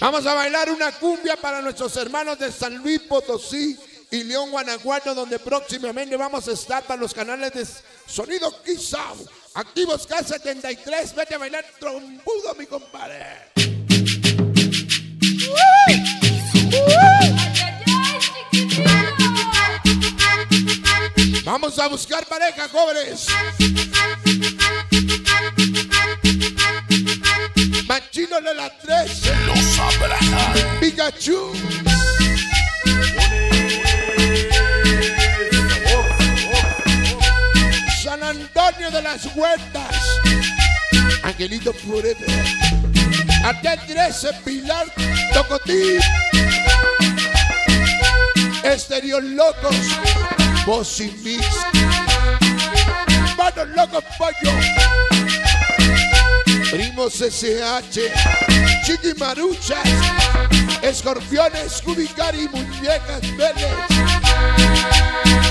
Vamos a bailar una cumbia para nuestros hermanos de San Luis Potosí y León, Guanajuato, donde próximamente vamos a estar para los canales de Sonido Quizá. Activos K73, vete a bailar trombudo, mi compadre. Vamos a buscar pareja, jóvenes. Machino de la 13. Los Abraham. Pikachu. San Antonio de las Huertas. Angelito Forever. Arte 13, Pilar Tocotí. Exterior Locos. Voz y Mix. Manos Locos Pollo. Primos SH. Chiqui Maruchas. Escorpiones, Cubicari, Muñecas Vélez.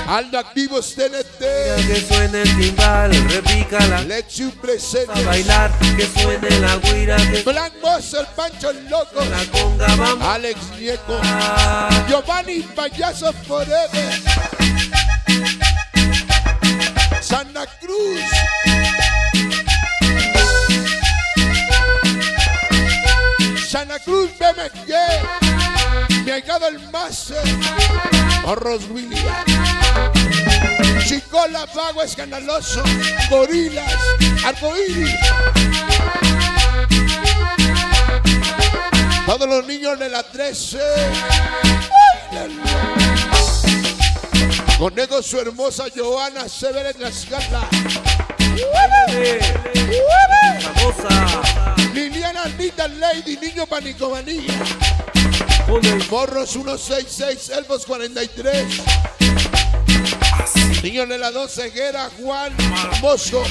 Aldo Activos TNT. Que suene el timbal, repícala. Let's you A presente. bailar, que suene la guira, que Black Boss, el Pancho Loco. la conga, vamos. Alex Nieco. a Giovanni Payaso Forever. Horros William. Chicola Vago Escandaloso. Gorilas. Arcoíris. Todos los niños de la 13. ¡Báilenlo! Con Edo, su hermosa Joana Severa Tlaxcala. famosa. Liliana Anita Lady, Niño Panicomanía. Morros 166, Elfos 43. Niño de la 2, Ceguera, Juan Mosco.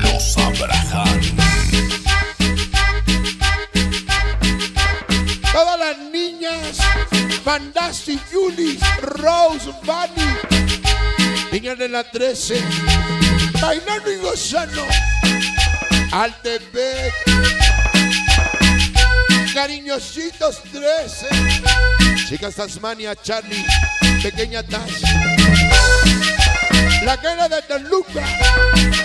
Los Abraham. Todas las niñas. Bandasti, Julie, Rose, Bunny. Niños de la 13. Bailando y gozando. Altepec. Cariñositos 13. Chicas Tasmania, Charlie. Pequeña Tash. La cara de Toluca.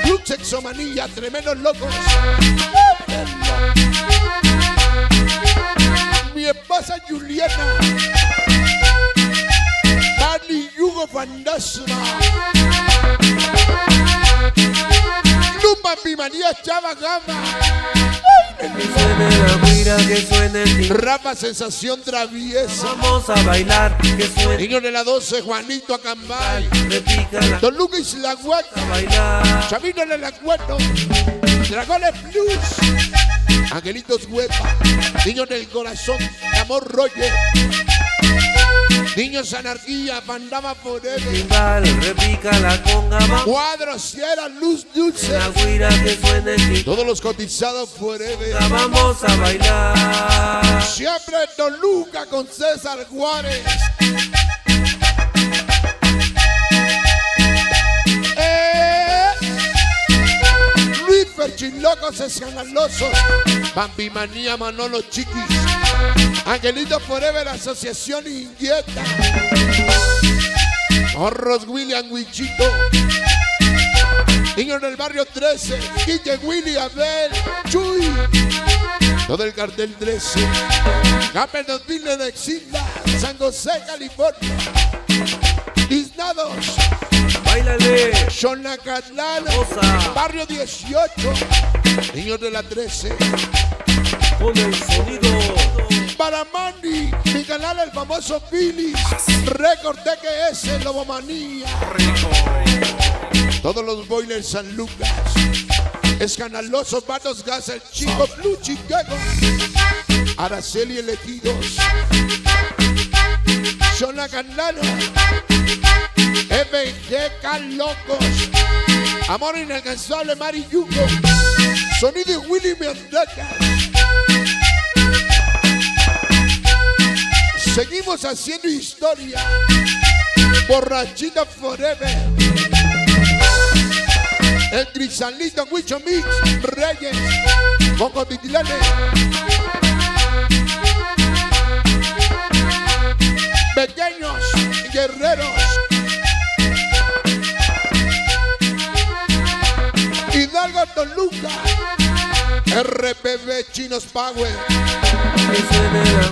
Club Sexomanía, tremendos locos. Rapa Sensación Traviesa. Vamos a bailar, que suene Niño de la 12, Juanito Acambay. Don Lucas La A Hueca. bailar. Chavino de la Cueto. Dragones Plus. Angelitos Huepa. Niños del Corazón. Amor Roger. Niños Anarquía. Pandama Forever. Timbal, repícala, conga, vamos. Cuadros, Sierra, Luz Dulce. La guira, que suene. Todos los cotizados Forever. Vamos a bailar. Siempre Toluca con César Juárez. Luis Perchilocos Escandalosos. Bambi Manía Manolo Chiquis. Angelito Forever Asociación Inquieta. Horros William Wichito. Niños del barrio 13. Quique Willy Abel. Chuy. Todo el cartel 13. Capel 2000 de Exilda, San José, California. Tiznados, Bailale. Xonacatlán. Barrio 18. Niños de la 13. Con el sonido. Baramandi, mi canal el famoso Billy. Récord TQS, Lobomanía. Todos los boilers San Lucas. Escanalosos, Vatos Gas, el Chico Blue Chicago. Araceli Elegidos. Shona Canano. FGK Locos. Amor inalcanzable, Mari Yugo. Sonido y Willy Mendoza. Seguimos haciendo historia. Borrachita Forever. El Crisalito Huicho Mix. Reyes. Poco titilanes. Pequeños guerreros. RPB Chinos Power.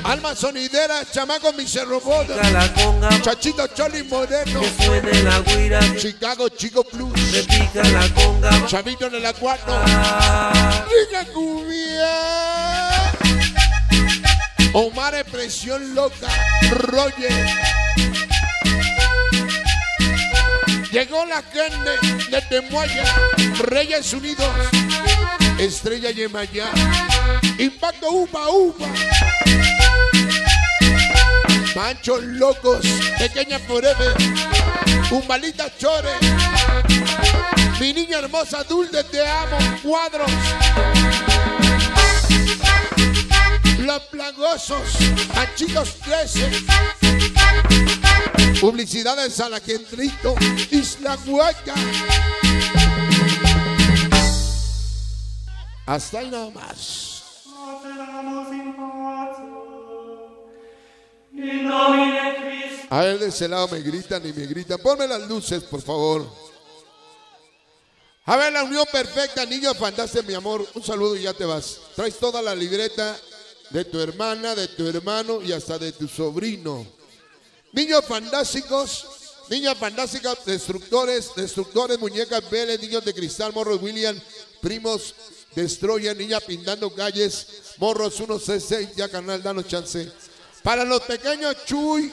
Alma sonidera, chamaco mi cerro boda. música, la conga. Chachito Choli que Chicago Chico Plus. repica la conga. Chavito en el acuario. Ah, Rica cubia. Omar Presión Loca. Roger. Llegó la carne de Temuaya. Reyes Unidos. Estrella Yemayá. Impacto Upa Upa. Panchos Locos. Pequeña Forever. Umbalita Chore. Mi niña hermosa, dulce, te amo. Cuadros. Los plagosos. Machitos 13. Publicidades a la Kendrito. Isla Hueca. Hasta ahí nada más. A él de ese lado me gritan y me gritan. Ponme las luces, por favor. A ver, la unión perfecta, niño fantástico, mi amor. Un saludo y ya te vas. Traes toda la libreta de tu hermana, de tu hermano y hasta de tu sobrino. Niños fantásticos, niñas fantásticas, destructores, destructores, muñecas Vélez, niños de cristal, morros William, primos Destroyer, niña pintando calles, morros 1C6, ya canal, danos chance. Para los pequeños Chuy,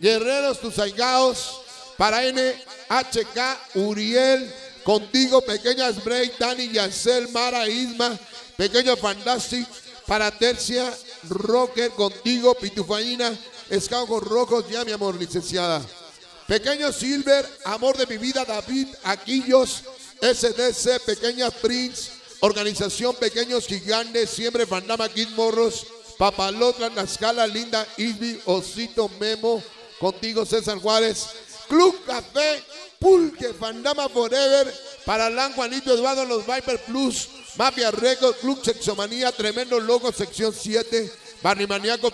Guerreros, tus aigaos, para NHK, Uriel, contigo, pequeñas Break, Dani, Yancel, Mara, Isma, pequeño Fantastic, para Tercia, Rocker, contigo, Pitufaina, Escagos Rojos, ya mi amor, licenciada. Pequeño Silver, amor de mi vida, David, Aquillos, SDC, Pequeña Prince, Organización Pequeños Gigantes, Siempre Fandama Kid Morros, Papalotla, Nazcala, Linda, Isby, Osito, Memo, contigo César Juárez, Club Café, Pulque, Fandama Forever, para Alan Juanito Eduardo, los Viper Plus, Mafia Records, Club Sexomanía, Tremendo Logo, Sección 7, Barrimaniaco,